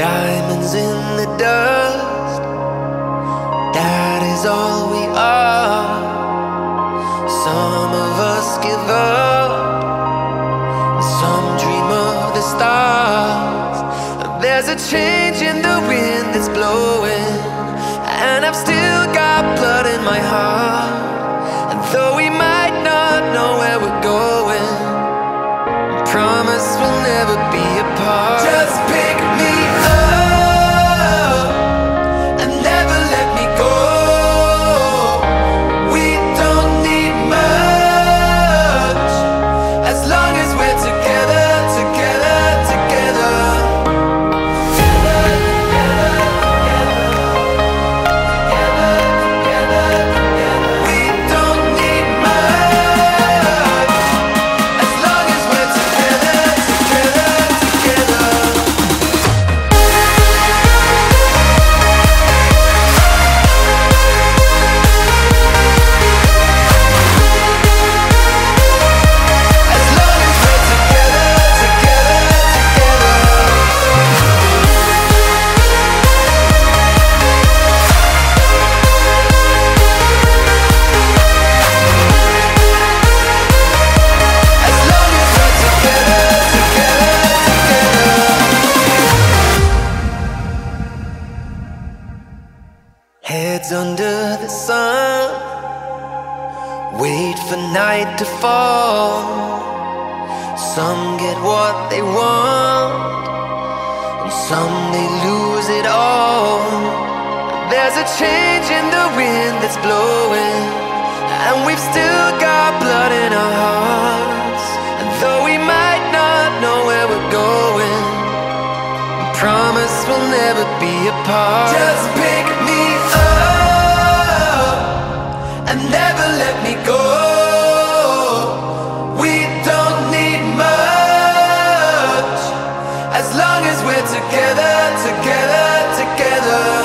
Diamonds in the dust, that is all we are. Some of us give up, some dream of the stars. There's a change in the wind that's blowing, and I've still got blood in my heart. And though we might not know where we're going, promise we'll never be apart. Under the sun, wait for night to fall. Some get what they want, and some they lose it all. There's a change in the wind that's blowing, and we've still got blood in our hearts. And though we might not know where we're going, promise we'll never be apart. Just together, together.